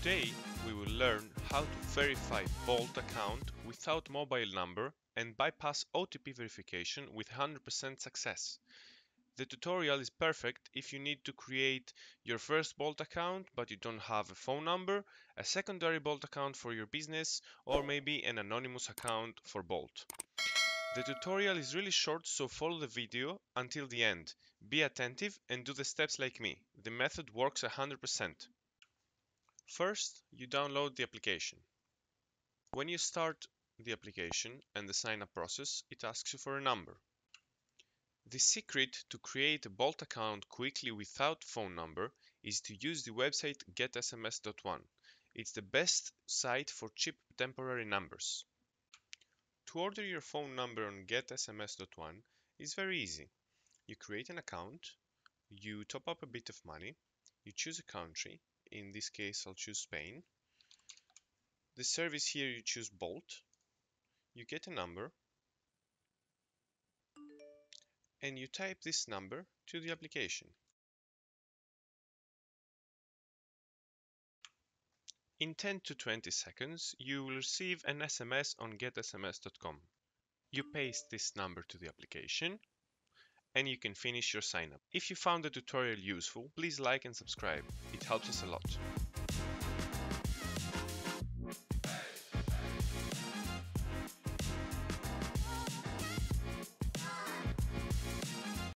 Today we will learn how to verify Bolt account without mobile number and bypass OTP verification with 100% success. The tutorial is perfect if you need to create your first Bolt account but you don't have a phone number, a secondary Bolt account for your business or maybe an anonymous account for Bolt. The tutorial is really short so follow the video until the end. Be attentive and do the steps like me. The method works 100%. First, you download the application. When you start the application and the sign up process, it asks you for a number. The secret to create a Bolt account quickly without phone number is to use the website getsms.one. It's the best site for cheap temporary numbers. To order your phone number on getsms.one is very easy. You create an account, you top up a bit of money, you choose a country, in this case I'll choose Spain. The service here you choose Bolt, you get a number, and you type this number to the application. In 10 to 20 seconds, you will receive an SMS on getsms.com. You paste this number to the application and you can finish your sign up. If you found the tutorial useful, please like and subscribe. It helps us a lot.